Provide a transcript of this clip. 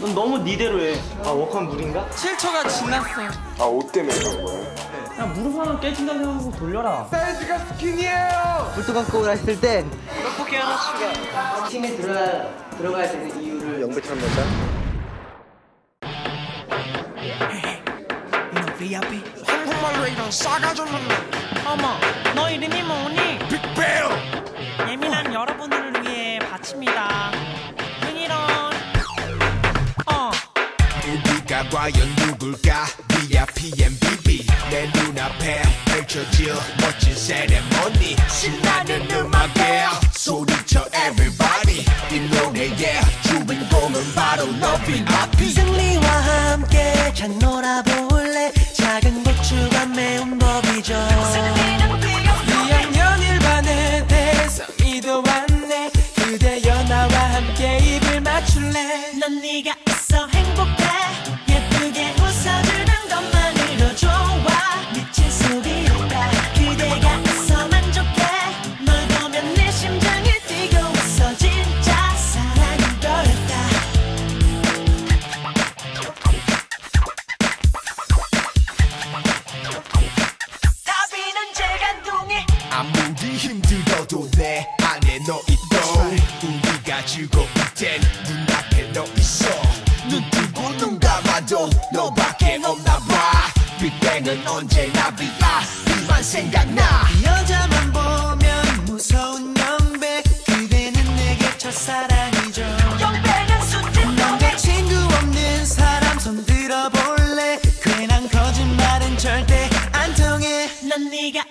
넌 너무 니대로 해. 아, 워크한 물인가? 7초가 지났어. 아 옷 때문에 그런 거예요? 그냥 무릎 하나 깨진다고 생각하고 돌려라. 사이즈가 스키니예요. 뿔뚜껑 했을 땐 떡볶이 하나 추가. 팀에 들어가, 들어가야 되는 이유를 영배처럼 된다. 한국말로 이런 싸가지 없는 어머, 너 이름이 뭐니? 빅베어. 예민한 여러분들을 위해 바칩니다. 윤희런. 어, 우리가 과연 누굴까 BRPMBB 내 눈앞에 펼쳐질 멋진 세레머니 신나는 음악에 주인공은 바로 너 BRP 승리와 함께 잘 놀아볼래? 작은 고추가 매운 법이죠. 2학년 1반에 대성이도 왔네. 그대여 나와 함께 입을 맞출래? 넌 네가 있어 행복해 가지고 있댄 눈앞에 너 있어. 눈 뜨고 눈 감아도 너밖에 없나 봐. 빅뱅은 언제나 비야 비만 생각나. 여자만 보면 무서운 연배 그대는 내게 첫사랑이죠. 연배는 순진 너의 친구 없는 사람 손 들어볼래? 괜한 거짓말은 절대 안 통해. 난 네가